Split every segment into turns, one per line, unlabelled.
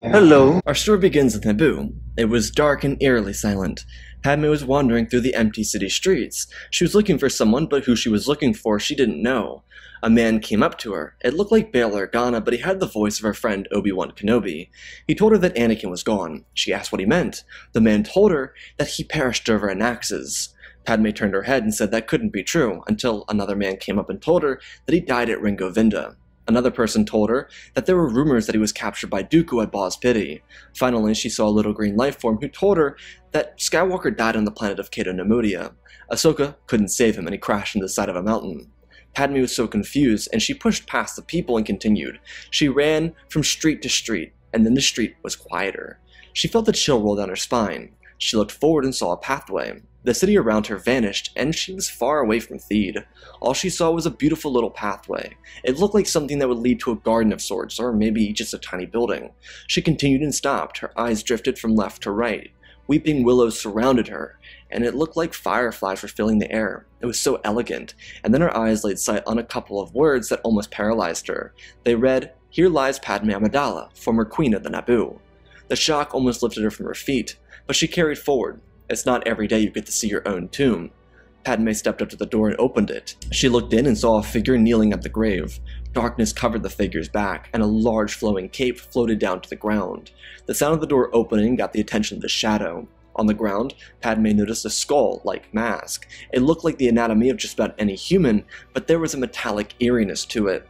Hello. Our story begins in Naboo. It was dark and eerily silent. Padme was wandering through the empty city streets. She was looking for someone, but who she was looking for she didn't know. A man came up to her. It looked like Bail Organa, but he had the voice of her friend Obi-Wan Kenobi. He told her that Anakin was gone. She asked what he meant. The man told her that he perished over Anaxes. Padme turned her head and said that couldn't be true, until another man came up and told her that he died at Ringo Vinda. Another person told her that there were rumors that he was captured by Dooku at Boz Pity. Finally, she saw a little green life form who told her that Skywalker died on the planet of Cato Neimoidia. Ahsoka couldn't save him and he crashed into the side of a mountain. Padme was so confused, and she pushed past the people and continued. She ran from street to street, and then the street was quieter. She felt a chill roll down her spine. She looked forward and saw a pathway. The city around her vanished, and she was far away from Theed. All she saw was a beautiful little pathway. It looked like something that would lead to a garden of sorts, or maybe just a tiny building. She continued and stopped. Her eyes drifted from left to right. Weeping willows surrounded her, and it looked like fireflies were filling the air. It was so elegant, and then her eyes laid sight on a couple of words that almost paralyzed her. They read, Here lies Padme Amidala, former queen of the Naboo. The shock almost lifted her from her feet, but she carried forward. It's not every day you get to see your own tomb. Padme stepped up to the door and opened it. She looked in and saw a figure kneeling at the grave. Darkness covered the figure's back, and a large flowing cape floated down to the ground. The sound of the door opening got the attention of the shadow. On the ground, Padme noticed a skull-like mask. It looked like the anatomy of just about any human, but there was a metallic eeriness to it.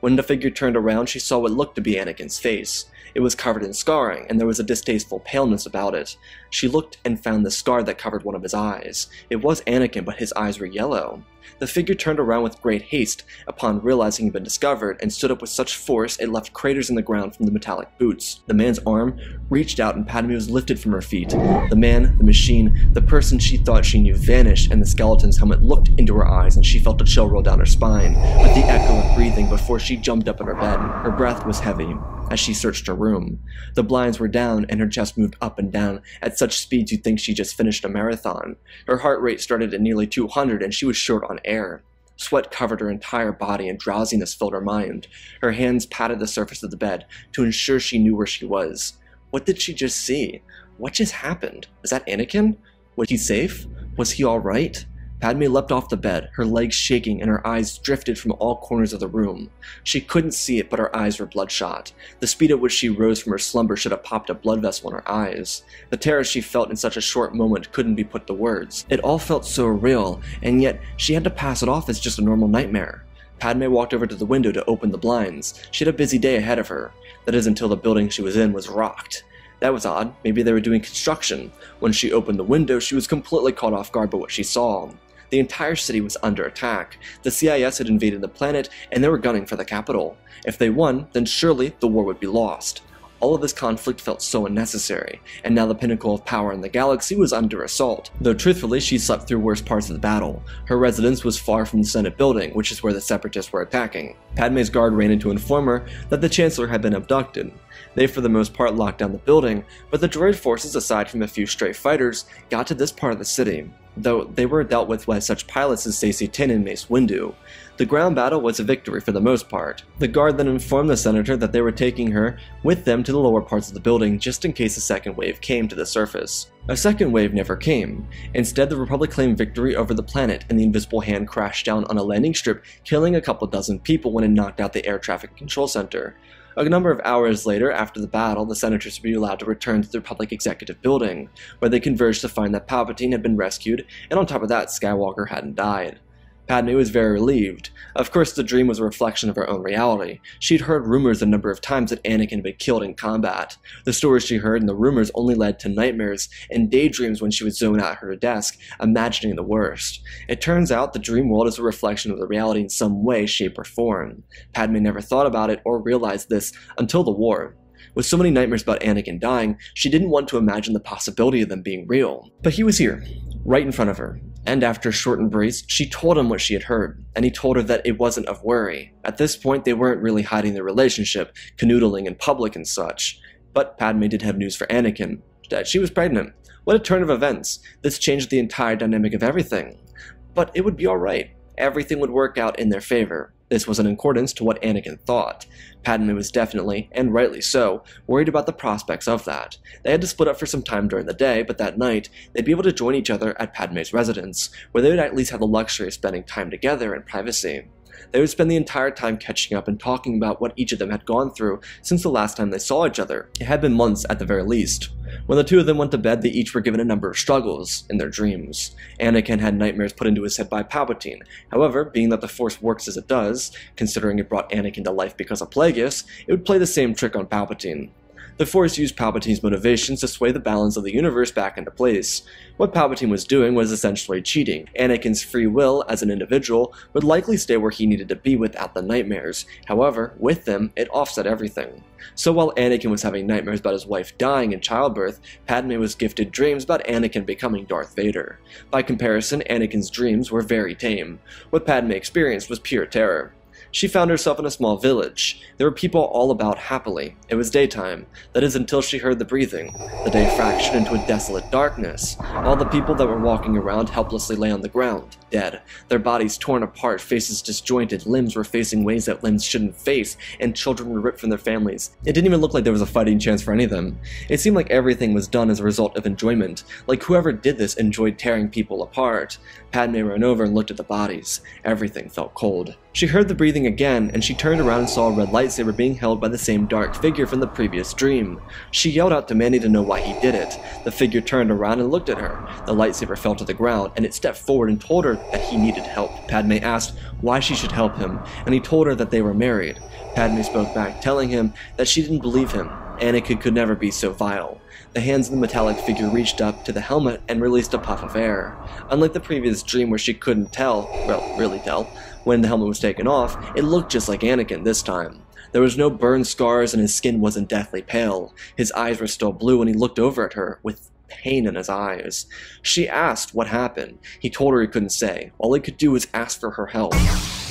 When the figure turned around, she saw what looked to be Anakin's face. It was covered in scarring, and there was a distasteful paleness about it. She looked and found the scar that covered one of his eyes. It was Anakin, but his eyes were yellow. The figure turned around with great haste upon realizing he'd been discovered and stood up with such force it left craters in the ground from the metallic boots. The man's arm reached out and Padme was lifted from her feet. The man, the machine, the person she thought she knew vanished and the skeleton's helmet looked into her eyes and she felt a chill roll down her spine with the echo of breathing before she jumped up in her bed. Her breath was heavy as she searched her room. The blinds were down and her chest moved up and down at such speeds you'd think she just finished a marathon. Her heart rate started at nearly 200 and she was short on air. Sweat covered her entire body and drowsiness filled her mind. Her hands patted the surface of the bed to ensure she knew where she was. What did she just see? What just happened? Is that Anakin? Was he safe? Was he alright? Padme leapt off the bed, her legs shaking and her eyes drifted from all corners of the room. She couldn't see it, but her eyes were bloodshot. The speed at which she rose from her slumber should have popped a blood vessel in her eyes. The terror she felt in such a short moment couldn't be put to words. It all felt so real, and yet she had to pass it off as just a normal nightmare. Padme walked over to the window to open the blinds. She had a busy day ahead of her. That is until the building she was in was rocked. That was odd. Maybe they were doing construction. When she opened the window, she was completely caught off guard by what she saw. The entire city was under attack. The CIS had invaded the planet, and they were gunning for the capital. If they won, then surely the war would be lost. All of this conflict felt so unnecessary, and now the pinnacle of power in the galaxy was under assault. Though truthfully, she slept through worse parts of the battle. Her residence was far from the Senate building, which is where the Separatists were attacking. Padme's guard ran in to inform her that the Chancellor had been abducted. They for the most part locked down the building, but the droid forces aside from a few stray fighters got to this part of the city though they were dealt with by such pilots as Saesee Tiin and Mace Windu. The ground battle was a victory for the most part. The guard then informed the senator that they were taking her with them to the lower parts of the building just in case a second wave came to the surface. A second wave never came. Instead, the Republic claimed victory over the planet, and the Invisible Hand crashed down on a landing strip, killing a couple dozen people when it knocked out the air traffic control center. A number of hours later, after the battle, the senators would be allowed to return to the Republic Executive Building, where they converged to find that Palpatine had been rescued, and on top of that, Skywalker hadn't died. Padme was very relieved. Of course, the dream was a reflection of her own reality. She'd heard rumors a number of times that Anakin had been killed in combat. The stories she heard and the rumors only led to nightmares and daydreams when she would zone out at her desk, imagining the worst. It turns out the dream world is a reflection of the reality in some way, shape, or form. Padme never thought about it or realized this until the war. With so many nightmares about Anakin dying, she didn't want to imagine the possibility of them being real. But he was here, right in front of her, and after a short embrace, she told him what she had heard, and he told her that it wasn't of worry. At this point, they weren't really hiding their relationship, canoodling in public and such. But Padme did have news for Anakin, that she was pregnant. What a turn of events. This changed the entire dynamic of everything. But it would be alright. Everything would work out in their favor. This was in accordance to what Anakin thought. Padme was definitely, and rightly so, worried about the prospects of that. They had to split up for some time during the day, but that night, they'd be able to join each other at Padme's residence, where they would at least have the luxury of spending time together in privacy. They would spend the entire time catching up and talking about what each of them had gone through since the last time they saw each other. It had been months at the very least. When the two of them went to bed, they each were given a number of struggles in their dreams. Anakin had nightmares put into his head by Palpatine. However, being that the Force works as it does, considering it brought Anakin to life because of Plagueis, it would play the same trick on Palpatine. The Force used Palpatine's motivations to sway the balance of the universe back into place. What Palpatine was doing was essentially cheating. Anakin's free will, as an individual, would likely stay where he needed to be without the nightmares. However, with them, it offset everything. So while Anakin was having nightmares about his wife dying in childbirth, Padme was gifted dreams about Anakin becoming Darth Vader. By comparison, Anakin's dreams were very tame. What Padme experienced was pure terror. She found herself in a small village. There were people all about happily. It was daytime. That is until she heard the breathing. The day fractured into a desolate darkness. All the people that were walking around helplessly lay on the ground, dead. Their bodies torn apart, faces disjointed, limbs were facing ways that limbs shouldn't face, and children were ripped from their families. It didn't even look like there was a fighting chance for any of them. It seemed like everything was done as a result of enjoyment, like whoever did this enjoyed tearing people apart. Padme ran over and looked at the bodies. Everything felt cold. She heard the breathing again, and she turned around and saw a red lightsaber being held by the same dark figure from the previous dream. She yelled out demanding to know why he did it. The figure turned around and looked at her. The lightsaber fell to the ground, and it stepped forward and told her that he needed help. Padme asked why she should help him, and he told her that they were married. Padme spoke back, telling him that she didn't believe him. Anakin could never be so vile. The hands of the metallic figure reached up to the helmet and released a puff of air. Unlike the previous dream where she couldn't tell, well, really tell, when the helmet was taken off, it looked just like Anakin this time. There was no burn scars and his skin wasn't deathly pale. His eyes were still blue and he looked over at her with pain in his eyes. She asked what happened. He told her he couldn't say. All he could do was ask for her help.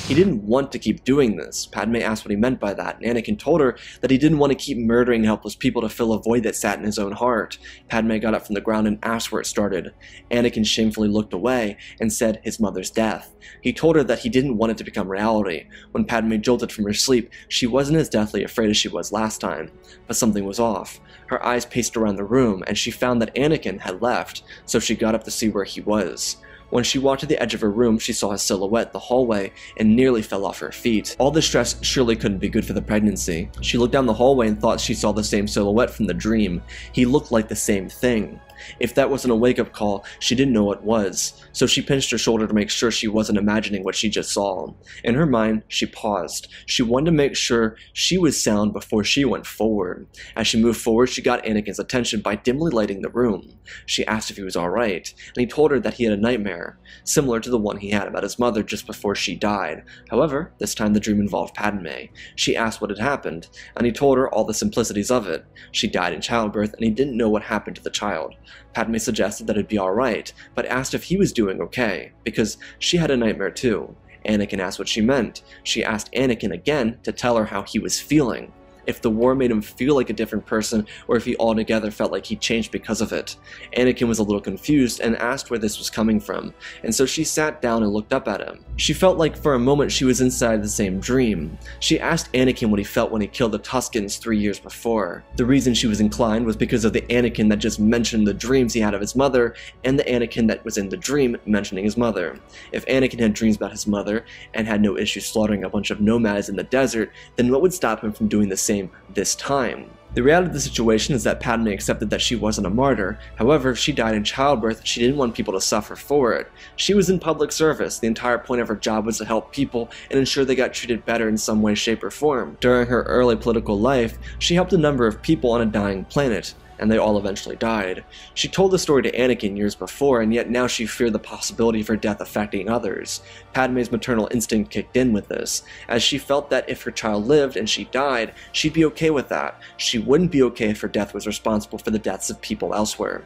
He didn't want to keep doing this. Padme asked what he meant by that, and Anakin told her that he didn't want to keep murdering helpless people to fill a void that sat in his own heart. Padme got up from the ground and asked where it started. Anakin shamefully looked away and said his mother's death. He told her that he didn't want it to become reality. When Padme jolted from her sleep, she wasn't as deathly afraid as she was last time. But something was off. Her eyes paced around the room, and she found that Anakin had left, so she got up to see where he was. When she walked to the edge of her room, she saw his silhouette the hallway and nearly fell off her feet. All this stress surely couldn't be good for the pregnancy. She looked down the hallway and thought she saw the same silhouette from the dream. He looked like the same thing. If that wasn't a wake up call, she didn't know what was, so she pinched her shoulder to make sure she wasn't imagining what she just saw. In her mind, she paused. She wanted to make sure she was sound before she went forward. As she moved forward, she got Anakin's attention by dimly lighting the room. She asked if he was alright, and he told her that he had a nightmare, similar to the one he had about his mother just before she died. However, this time the dream involved Padme. She asked what had happened, and he told her all the simplicities of it. She died in childbirth, and he didn't know what happened to the child. Padme suggested that it'd be alright, but asked if he was doing okay, because she had a nightmare too. Anakin asked what she meant. She asked Anakin again to tell her how he was feeling if the war made him feel like a different person or if he altogether felt like he changed because of it. Anakin was a little confused and asked where this was coming from, and so she sat down and looked up at him. She felt like for a moment she was inside the same dream. She asked Anakin what he felt when he killed the Tuskens three years before. The reason she was inclined was because of the Anakin that just mentioned the dreams he had of his mother, and the Anakin that was in the dream mentioning his mother. If Anakin had dreams about his mother and had no issue slaughtering a bunch of nomads in the desert, then what would stop him from doing the same this time. The reality of the situation is that Padme accepted that she wasn't a martyr. However, if she died in childbirth. She didn't want people to suffer for it. She was in public service. The entire point of her job was to help people and ensure they got treated better in some way, shape, or form. During her early political life, she helped a number of people on a dying planet and they all eventually died. She told the story to Anakin years before, and yet now she feared the possibility of her death affecting others. Padme's maternal instinct kicked in with this, as she felt that if her child lived and she died, she'd be okay with that. She wouldn't be okay if her death was responsible for the deaths of people elsewhere.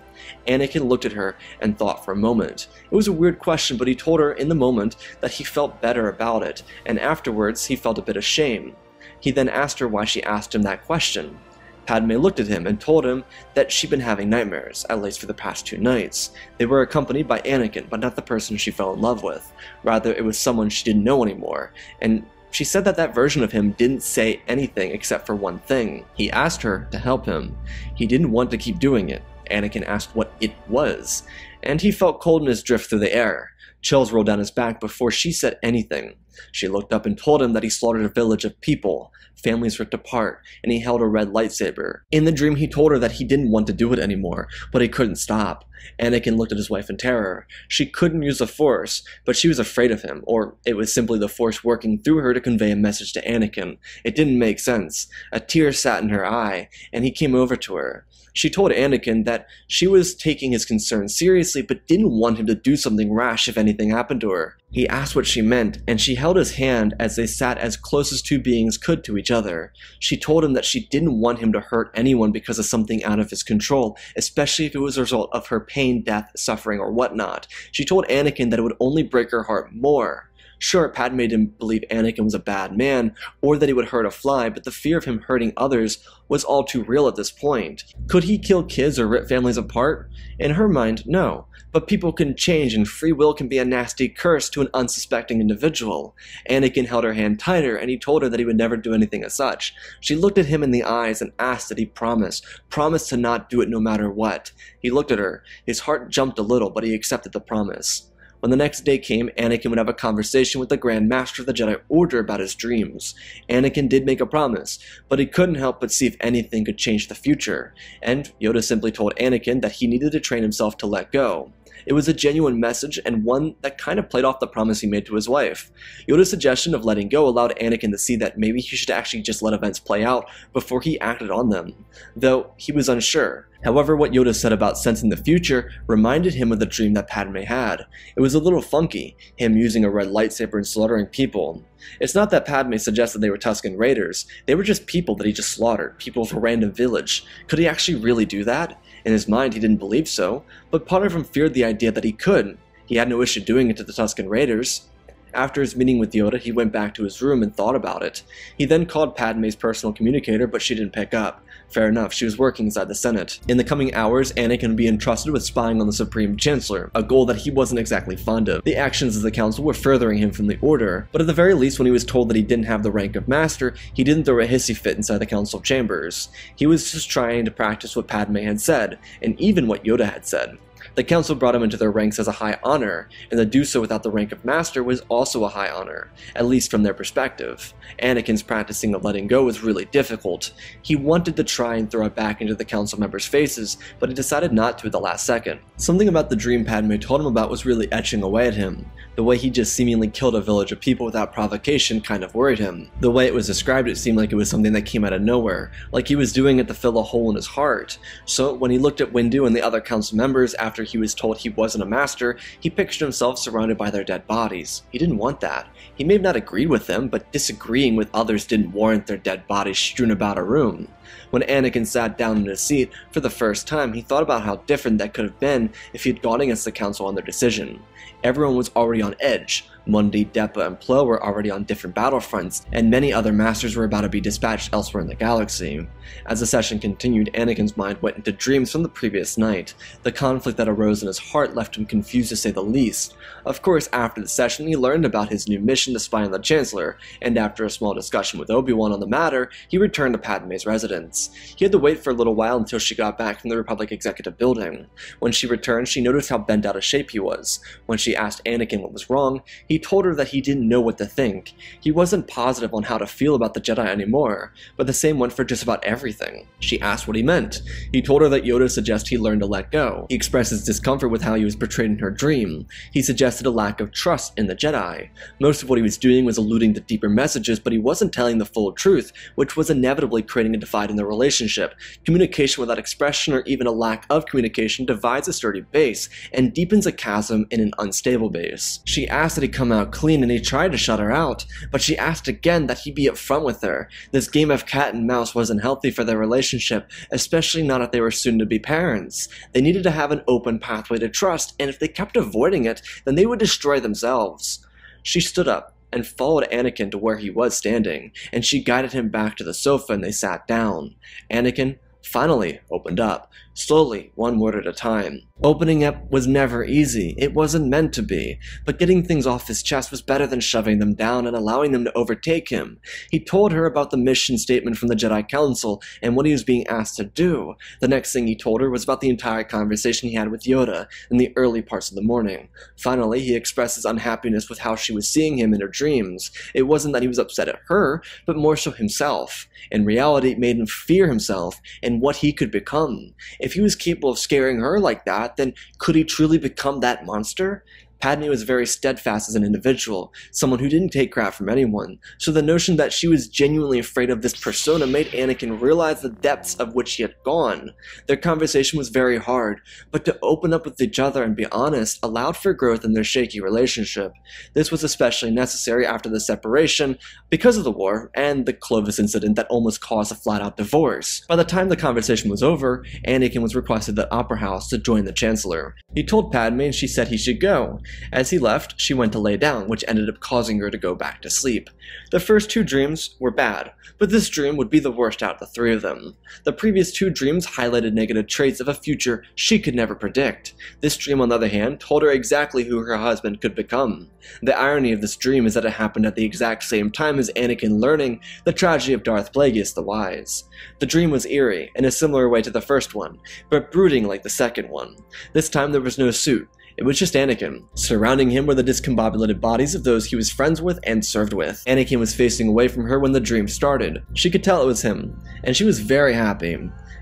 Anakin looked at her and thought for a moment. It was a weird question, but he told her in the moment that he felt better about it, and afterwards he felt a bit ashamed. He then asked her why she asked him that question. Padme looked at him and told him that she'd been having nightmares, at least for the past two nights. They were accompanied by Anakin, but not the person she fell in love with. Rather, it was someone she didn't know anymore, and She said that that version of him didn't say anything except for one thing. He asked her to help him. He didn't want to keep doing it. Anakin asked what it was, and he felt coldness drift through the air. Chills rolled down his back before she said anything. She looked up and told him that he slaughtered a village of people, families ripped apart, and he held a red lightsaber. In the dream, he told her that he didn't want to do it anymore, but he couldn't stop. Anakin looked at his wife in terror. She couldn't use the Force, but she was afraid of him, or it was simply the Force working through her to convey a message to Anakin. It didn't make sense. A tear sat in her eye, and he came over to her. She told Anakin that she was taking his concerns seriously but didn't want him to do something rash if anything happened to her. He asked what she meant, and she held his hand as they sat as close as two beings could to each other. She told him that she didn't want him to hurt anyone because of something out of his control, especially if it was a result of her pain, death, suffering, or whatnot. She told Anakin that it would only break her heart more. Sure, Padme didn't believe Anakin was a bad man, or that he would hurt a fly, but the fear of him hurting others was all too real at this point. Could he kill kids or rip families apart? In her mind, no. But people can change, and free will can be a nasty curse to an unsuspecting individual. Anakin held her hand tighter, and he told her that he would never do anything as such. She looked at him in the eyes and asked that he promise, promise to not do it no matter what. He looked at her. His heart jumped a little, but he accepted the promise. When the next day came, Anakin would have a conversation with the Grand Master of the Jedi Order about his dreams. Anakin did make a promise, but he couldn't help but see if anything could change the future, and Yoda simply told Anakin that he needed to train himself to let go. It was a genuine message and one that kind of played off the promise he made to his wife. Yoda's suggestion of letting go allowed Anakin to see that maybe he should actually just let events play out before he acted on them, though he was unsure. However, what Yoda said about sensing the future reminded him of the dream that Padme had. It was a little funky, him using a red lightsaber and slaughtering people. It's not that Padme suggested they were Tusken Raiders, they were just people that he just slaughtered, people of a random village. Could he actually really do that? In his mind, he didn't believe so, but part of him feared the idea that he could. He had no issue doing it to the Tusken Raiders. After his meeting with Yoda, he went back to his room and thought about it. He then called Padme's personal communicator, but she didn't pick up. Fair enough, she was working inside the Senate. In the coming hours, Anakin would be entrusted with spying on the Supreme Chancellor, a goal that he wasn't exactly fond of. The actions of the Council were furthering him from the Order, but at the very least when he was told that he didn't have the rank of Master, he didn't throw a hissy fit inside the Council chambers. He was just trying to practice what Padme had said, and even what Yoda had said. The council brought him into their ranks as a high honor, and to do so without the rank of master was also a high honor, at least from their perspective. Anakin's practicing of letting go was really difficult. He wanted to try and throw it back into the council members' faces, but he decided not to at the last second. Something about the dream Padme told him about was really etching away at him. The way he just seemingly killed a village of people without provocation kind of worried him. The way it was described, it seemed like it was something that came out of nowhere, like he was doing it to fill a hole in his heart. So when he looked at Windu and the other council members after he was told he wasn't a master, he pictured himself surrounded by their dead bodies. He didn't want that. He may have not agreed with them, but disagreeing with others didn't warrant their dead bodies strewn about a room. When Anakin sat down in his seat for the first time, he thought about how different that could have been if he had gone against the Council on their decision. Everyone was already on edge. Mundi, Depa, and Plo were already on different battlefronts, and many other masters were about to be dispatched elsewhere in the galaxy. As the session continued, Anakin's mind went into dreams from the previous night. The conflict that arose in his heart left him confused to say the least. Of course, after the session, he learned about his new mission to spy on the Chancellor, and after a small discussion with Obi-Wan on the matter, he returned to Padme's residence. He had to wait for a little while until she got back from the Republic Executive Building. When she returned, she noticed how bent out of shape he was. When she asked Anakin what was wrong, he told her that he didn't know what to think. He wasn't positive on how to feel about the Jedi anymore, but the same went for just about everything. She asked what he meant. He told her that Yoda suggests he learn to let go. He expressed his discomfort with how he was portrayed in her dream. He suggested a lack of trust in the Jedi. Most of what he was doing was alluding to deeper messages, but he wasn't telling the full truth, which was inevitably creating a divide in the relationship. Communication without expression or even a lack of communication divides a sturdy base and deepens a chasm in an unstable base. She asked that he come out clean and he tried to shut her out, but she asked again that he be upfront with her. This game of cat and mouse wasn't healthy for their relationship, especially not if they were soon to be parents. They needed to have an open pathway to trust, and if they kept avoiding it, then they would destroy themselves. She stood up and followed Anakin to where he was standing, and she guided him back to the sofa and they sat down. Anakin finally opened up, slowly, one word at a time. Opening up was never easy, it wasn't meant to be, but getting things off his chest was better than shoving them down and allowing them to overtake him. He told her about the mission statement from the Jedi Council and what he was being asked to do. The next thing he told her was about the entire conversation he had with Yoda in the early parts of the morning. Finally, he expressed his unhappiness with how she was seeing him in her dreams. It wasn't that he was upset at her, but more so himself. In reality, it made him fear himself and what he could become. If he was capable of scaring her like that, then could he truly become that monster? Padme was very steadfast as an individual, someone who didn't take crap from anyone, so the notion that she was genuinely afraid of this persona made Anakin realize the depths of which he had gone. Their conversation was very hard, but to open up with each other and be honest allowed for growth in their shaky relationship. This was especially necessary after the separation because of the war and the Clovis incident that almost caused a flat-out divorce. By the time the conversation was over, Anakin was requested at Opera House to join the Chancellor. He told Padme and she said he should go. As he left, she went to lay down, which ended up causing her to go back to sleep. The first two dreams were bad, but this dream would be the worst out of the three of them. The previous two dreams highlighted negative traits of a future she could never predict. This dream, on the other hand, told her exactly who her husband could become. The irony of this dream is that it happened at the exact same time as Anakin learning the tragedy of Darth Plagueis the Wise. The dream was eerie, in a similar way to the first one, but brooding like the second one. This time there was no suit, it was just Anakin. Surrounding him were the discombobulated bodies of those he was friends with and served with. Anakin was facing away from her when the dream started. She could tell it was him, and she was very happy.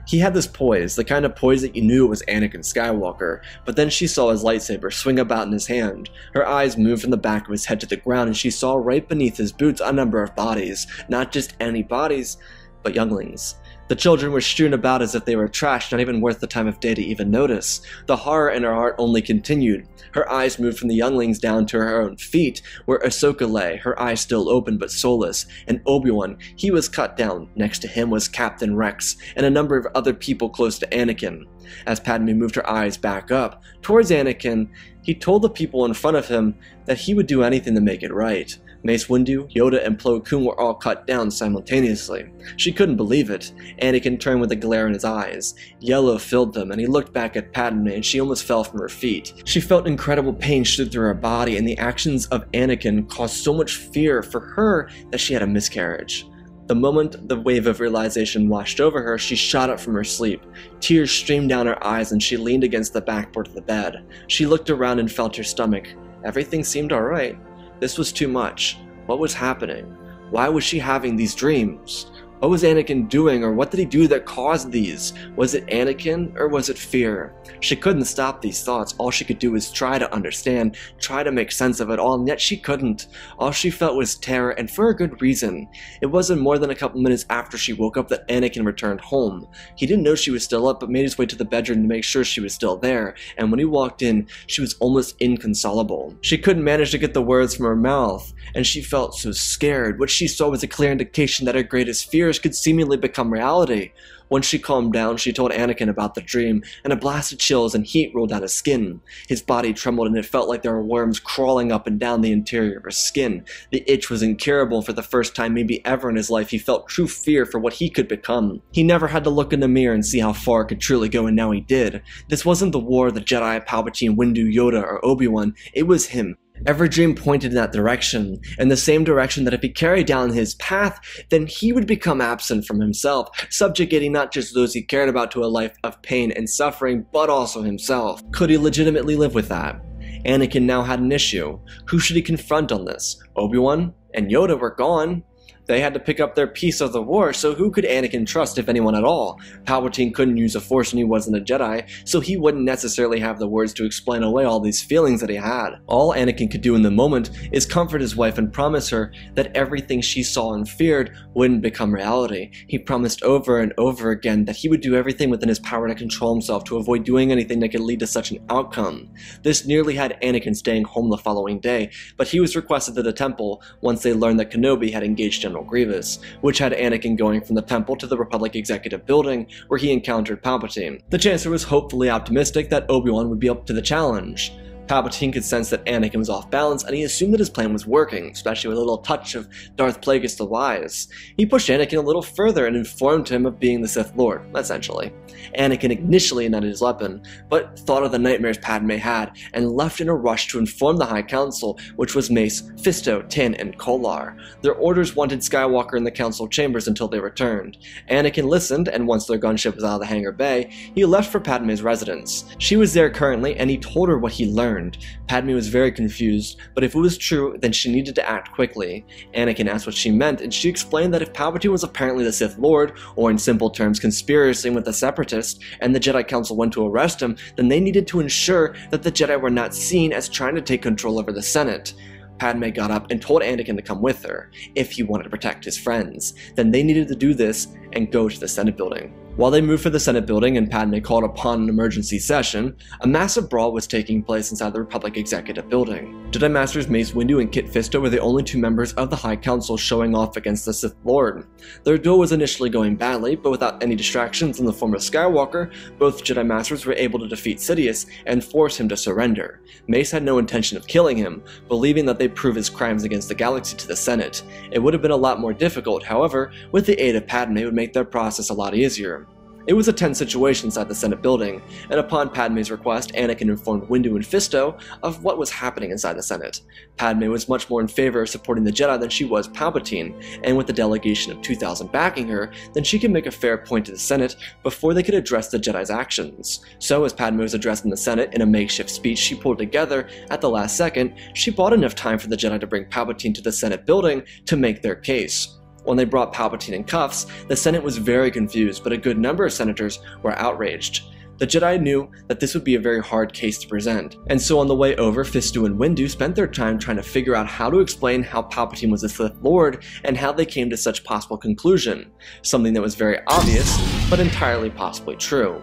He had this poise, the kind of poise that you knew it was Anakin Skywalker, but then she saw his lightsaber swing about in his hand. Her eyes moved from the back of his head to the ground, and she saw right beneath his boots a number of bodies. Not just any bodies, but younglings. The children were strewn about as if they were trash, not even worth the time of day to even notice. The horror in her heart only continued. Her eyes moved from the younglings down to her own feet, where Ahsoka lay, her eyes still open but soulless, and Obi-Wan, he was cut down. Next to him was Captain Rex, and a number of other people close to Anakin. As Padme moved her eyes back up, towards Anakin, he told the people in front of him that he would do anything to make it right. Mace Windu, Yoda, and Plo Koon were all cut down simultaneously. She couldn't believe it. Anakin turned with a glare in his eyes. Yellow filled them, and he looked back at Padme, and she almost fell from her feet. She felt incredible pain shoot through her body, and the actions of Anakin caused so much fear for her that she had a miscarriage. The moment the wave of realization washed over her, she shot up from her sleep. Tears streamed down her eyes and she leaned against the backboard of the bed. She looked around and felt her stomach. Everything seemed alright. This was too much. What was happening? Why was she having these dreams? What was Anakin doing, or what did he do that caused these? Was it Anakin, or was it fear? She couldn't stop these thoughts. All she could do was try to understand, try to make sense of it all, and yet she couldn't. All she felt was terror, and for a good reason. It wasn't more than a couple minutes after she woke up that Anakin returned home. He didn't know she was still up, but made his way to the bedroom to make sure she was still there, and when he walked in, she was almost inconsolable. She couldn't manage to get the words from her mouth, and she felt so scared. What she saw was a clear indication that her greatest fear fears could seemingly become reality. Once she calmed down, she told Anakin about the dream, and a blast of chills and heat rolled down his skin. His body trembled, and it felt like there were worms crawling up and down the interior of his skin. The itch was incurable for the first time maybe ever in his life. He felt true fear for what he could become. He never had to look in the mirror and see how far it could truly go, and now he did. This wasn't the war, the Jedi, Palpatine, Windu, Yoda, or Obi-Wan. It was him. Every dream pointed in that direction, in the same direction that if he carried down his path, then he would become absent from himself, subjugating not just those he cared about to a life of pain and suffering, but also himself. Could he legitimately live with that? Anakin now had an issue. Who should he confront on this? Obi-Wan and Yoda were gone. They had to pick up their piece of the war, so who could Anakin trust if anyone at all? Palpatine couldn't use the Force and he wasn't a Jedi, so he wouldn't necessarily have the words to explain away all these feelings that he had. All Anakin could do in the moment is comfort his wife and promise her that everything she saw and feared wouldn't become reality. He promised over and over again that he would do everything within his power to control himself to avoid doing anything that could lead to such an outcome. This nearly had Anakin staying home the following day, but he was requested to the temple once they learned that Kenobi had engaged General Grievous, which had Anakin going from the temple to the Republic Executive Building, where he encountered Palpatine. The Chancellor was hopefully optimistic that Obi-Wan would be up to the challenge. Palpatine could sense that Anakin was off balance, and he assumed that his plan was working, especially with a little touch of Darth Plagueis the Wise. He pushed Anakin a little further and informed him of being the Sith Lord, essentially. Anakin initially ignited his weapon, but thought of the nightmares Padme had, and left in a rush to inform the High Council, which was Mace, Fisto, Tiin, and Kolar. Their orders wanted Skywalker in the Council chambers until they returned. Anakin listened, and once their gunship was out of the hangar bay, he left for Padme's residence. She was there currently, and he told her what he learned. Padme was very confused, but if it was true, then she needed to act quickly. Anakin asked what she meant, and she explained that if Palpatine was apparently the Sith Lord, or in simple terms, conspiring with the Separatists, and the Jedi Council went to arrest him, then they needed to ensure that the Jedi were not seen as trying to take control over the Senate. Padme got up and told Anakin to come with her, if he wanted to protect his friends. Then they needed to do this and go to the Senate building. While they moved for the Senate building and Padme called upon an emergency session, a massive brawl was taking place inside the Republic Executive Building. Jedi Masters Mace Windu and Kit Fisto were the only two members of the High Council showing off against the Sith Lord. Their duel was initially going badly, but without any distractions in the form of Skywalker, both Jedi Masters were able to defeat Sidious and force him to surrender. Mace had no intention of killing him, believing that they'd prove his crimes against the galaxy to the Senate. It would have been a lot more difficult, however, with the aid of Padme would make their process a lot easier. It was a tense situation inside the Senate building, and upon Padme's request, Anakin informed Windu and Fisto of what was happening inside the Senate. Padme was much more in favor of supporting the Jedi than she was Palpatine, and with the delegation of 2,000 backing her, then she could make a fair point to the Senate before they could address the Jedi's actions. So as Padme was addressing the Senate in a makeshift speech she pulled together at the last second, she bought enough time for the Jedi to bring Palpatine to the Senate building to make their case. When they brought Palpatine in cuffs, the Senate was very confused, but a good number of senators were outraged. The Jedi knew that this would be a very hard case to present, and so on the way over, Fisto and Windu spent their time trying to figure out how to explain how Palpatine was a Sith Lord and how they came to such possible conclusion, something that was very obvious, but entirely possibly true.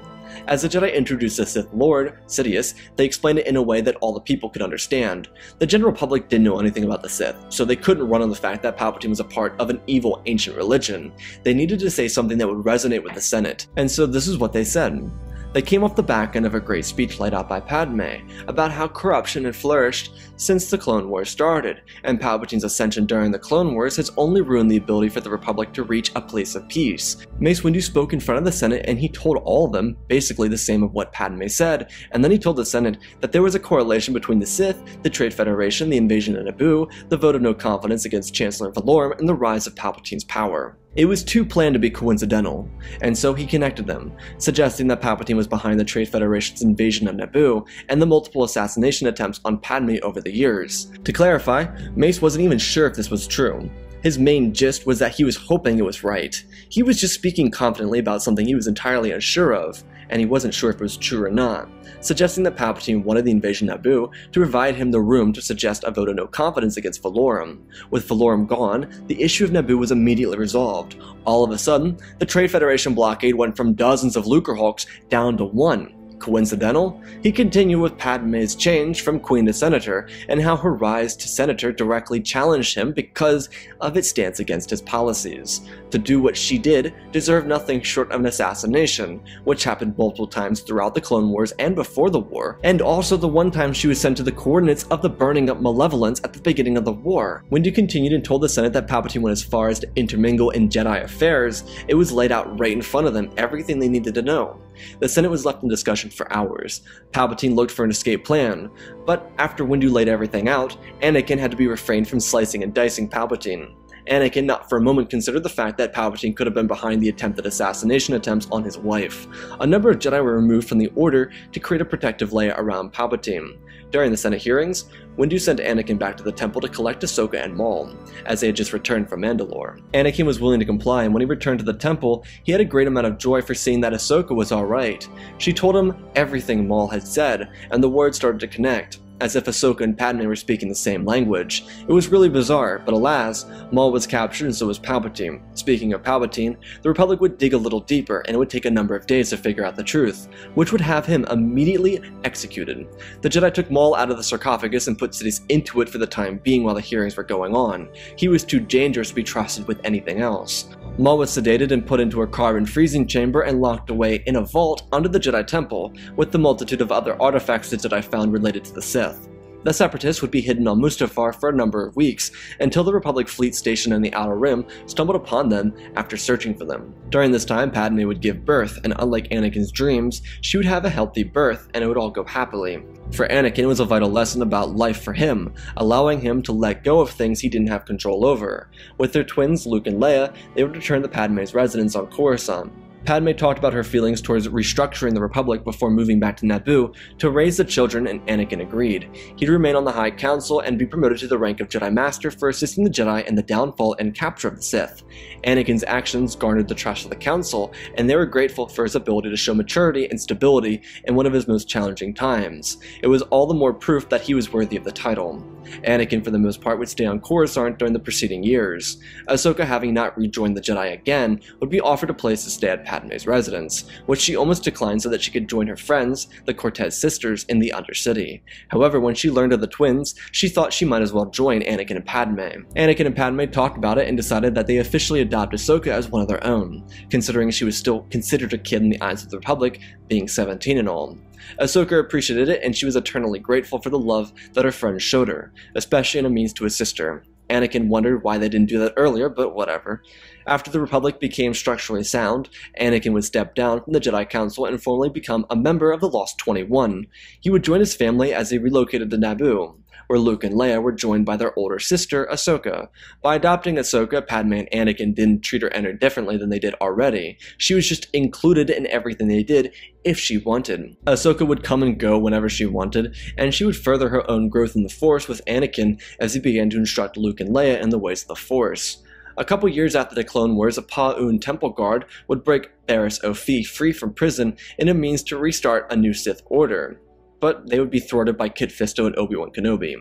As the Jedi introduced the Sith Lord, Sidious, they explained it in a way that all the people could understand. The general public didn't know anything about the Sith, so they couldn't run on the fact that Palpatine was a part of an evil ancient religion. They needed to say something that would resonate with the Senate, and so this is what they said. They came off the back end of a great speech laid out by Padme about how corruption had flourished since the Clone Wars started, and Palpatine's ascension during the Clone Wars has only ruined the ability for the Republic to reach a place of peace. Mace Windu spoke in front of the Senate and he told all of them basically the same of what Padme said, and then he told the Senate that there was a correlation between the Sith, the Trade Federation, the invasion of Naboo, the vote of no confidence against Chancellor Valorum, and the rise of Palpatine's power. It was too planned to be coincidental, and so he connected them, suggesting that Palpatine was behind the Trade Federation's invasion of Naboo and the multiple assassination attempts on Padme over the years. To clarify, Mace wasn't even sure if this was true. His main gist was that he was hoping it was right. He was just speaking confidently about something he was entirely unsure of, and he wasn't sure if it was true or not, suggesting that Palpatine wanted the invasion of Naboo to provide him the room to suggest a vote of no confidence against Valorum. With Valorum gone, the issue of Naboo was immediately resolved. All of a sudden, the Trade Federation blockade went from dozens of Lucrehulks down to one, Coincidental? He continued with Padme's change from queen to senator, and how her rise to senator directly challenged him because of its stance against his policies. To do what she did deserved nothing short of an assassination, which happened multiple times throughout the Clone Wars and before the war, and also the one time she was sent to the coordinates of the burning up malevolence at the beginning of the war. Windu continued and told the Senate that Palpatine went as far as to intermingle in Jedi affairs, it was laid out right in front of them everything they needed to know. The Senate was left in discussion for hours. Palpatine looked for an escape plan, but after Windu laid everything out, Anakin had to be refrained from slicing and dicing Palpatine. Anakin not for a moment considered the fact that Palpatine could have been behind the attempted assassination attempts on his wife. A number of Jedi were removed from the Order to create a protective layer around Palpatine. During the Senate hearings, Windu sent Anakin back to the temple to collect Ahsoka and Maul, as they had just returned from Mandalore. Anakin was willing to comply, and when he returned to the temple, he had a great amount of joy for seeing that Ahsoka was alright. She told him everything Maul had said, and the words started to connect as if Ahsoka and Padme were speaking the same language. It was really bizarre, but alas, Maul was captured and so was Palpatine. Speaking of Palpatine, the Republic would dig a little deeper, and it would take a number of days to figure out the truth, which would have him immediately executed. The Jedi took Maul out of the sarcophagus and put Sidious into it for the time being while the hearings were going on. He was too dangerous to be trusted with anything else. Maul was sedated and put into a carbon freezing chamber and locked away in a vault under the Jedi Temple, with the multitude of other artifacts the Jedi found related to the Sith. The Separatists would be hidden on Mustafar for a number of weeks, until the Republic fleet stationed in the Outer Rim stumbled upon them after searching for them. During this time, Padme would give birth, and unlike Anakin's dreams, she would have a healthy birth and it would all go happily. For Anakin, it was a vital lesson about life for him, allowing him to let go of things he didn't have control over. With their twins, Luke and Leia, they would return to Padme's residence on Coruscant. Padme talked about her feelings towards restructuring the Republic before moving back to Naboo to raise the children, and Anakin agreed. He'd remain on the High Council and be promoted to the rank of Jedi Master for assisting the Jedi in the downfall and capture of the Sith. Anakin's actions garnered the trust of the Council, and they were grateful for his ability to show maturity and stability in one of his most challenging times. It was all the more proof that he was worthy of the title. Anakin, for the most part, would stay on Coruscant during the preceding years. Ahsoka, having not rejoined the Jedi again, would be offered a place to stay at Padme's residence, which she almost declined so that she could join her friends, the Martez sisters, in the Undercity. However, when she learned of the twins, she thought she might as well join Anakin and Padme. Anakin and Padme talked about it and decided that they officially adopt Ahsoka as one of their own, considering she was still considered a kid in the eyes of the Republic, being 17 and all. Ahsoka appreciated it, and she was eternally grateful for the love that her friends showed her, especially in a means to his sister. Anakin wondered why they didn't do that earlier, but whatever. After the Republic became structurally sound, Anakin would step down from the Jedi Council and formally become a member of the Lost 21. He would join his family as they relocated to Naboo where Luke and Leia were joined by their older sister, Ahsoka. By adopting Ahsoka, Padme and Anakin didn't treat her any differently than they did already. She was just included in everything they did if she wanted. Ahsoka would come and go whenever she wanted, and she would further her own growth in the Force with Anakin as he began to instruct Luke and Leia in the ways of the Force. A couple years after the Clone Wars, a Pa'un temple guard would break Barriss Offee free from prison in a means to restart a new Sith Order but they would be thwarted by Kit Fisto and Obi-Wan Kenobi.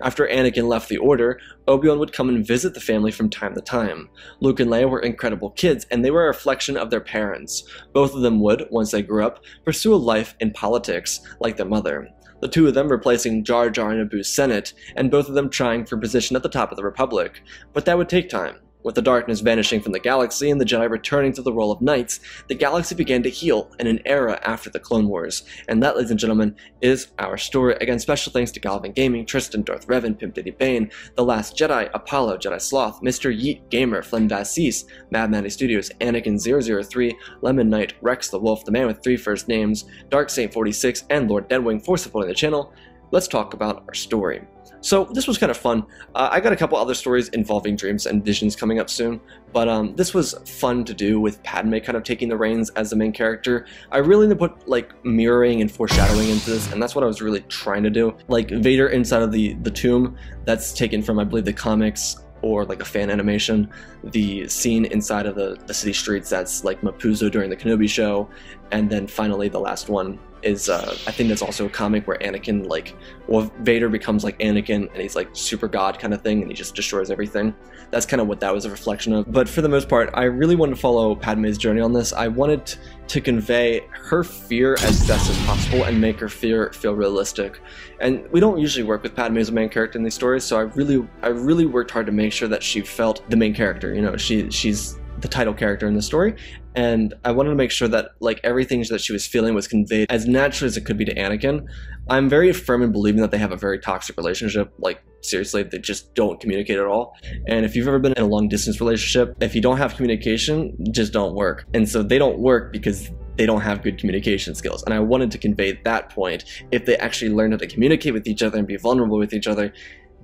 After Anakin left the Order, Obi-Wan would come and visit the family from time to time. Luke and Leia were incredible kids, and they were a reflection of their parents. Both of them would, once they grew up, pursue a life in politics, like their mother. The two of them replacing Jar Jar in Naboo's Senate, and both of them trying for position at the top of the Republic. But that would take time. With the darkness vanishing from the galaxy and the Jedi returning to the role of knights, the galaxy began to heal in an era after the Clone Wars. And that, ladies and gentlemen, is our story. Again, special thanks to Galvin Gaming, Tristan, Darth Revan, Pimp Diddy Bane, The Last Jedi, Apollo, Jedi Sloth, Mr. Yeet, Gamer, Flynn Vassis, Mad Manny Studios, Anakin003, Lemon Knight, Rex the Wolf, the man with three first names, Dark Saint 46, and Lord Deadwing for supporting the channel. Let's talk about our story. So this was kind of fun. Uh, I got a couple other stories involving dreams and visions coming up soon, but um, this was fun to do with Padme kind of taking the reins as the main character. I really need to put like mirroring and foreshadowing into this, and that's what I was really trying to do. Like Vader inside of the the tomb, that's taken from I believe the comics or like a fan animation. The scene inside of the, the city streets, that's like Mapuzo during the Kenobi show, and then finally the last one is uh, I think that's also a comic where Anakin like well Vader becomes like Anakin and he's like super god kind of thing and he just destroys everything. That's kind of what that was a reflection of. But for the most part, I really wanted to follow Padme's journey on this. I wanted to convey her fear as best as possible and make her fear feel realistic. And we don't usually work with Padme as a main character in these stories, so I really I really worked hard to make sure that she felt the main character. You know, she she's the title character in the story and I wanted to make sure that like everything that she was feeling was conveyed as naturally as it could be to Anakin. I'm very firm in believing that they have a very toxic relationship. Like seriously, they just don't communicate at all. And if you've ever been in a long distance relationship, if you don't have communication, just don't work. And so they don't work because they don't have good communication skills. And I wanted to convey that point. If they actually learned how to communicate with each other and be vulnerable with each other,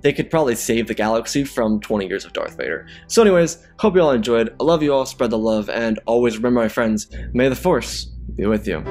they could probably save the galaxy from 20 years of Darth Vader. So anyways, hope you all enjoyed. I love you all, spread the love, and always remember my friends, may the Force be with you.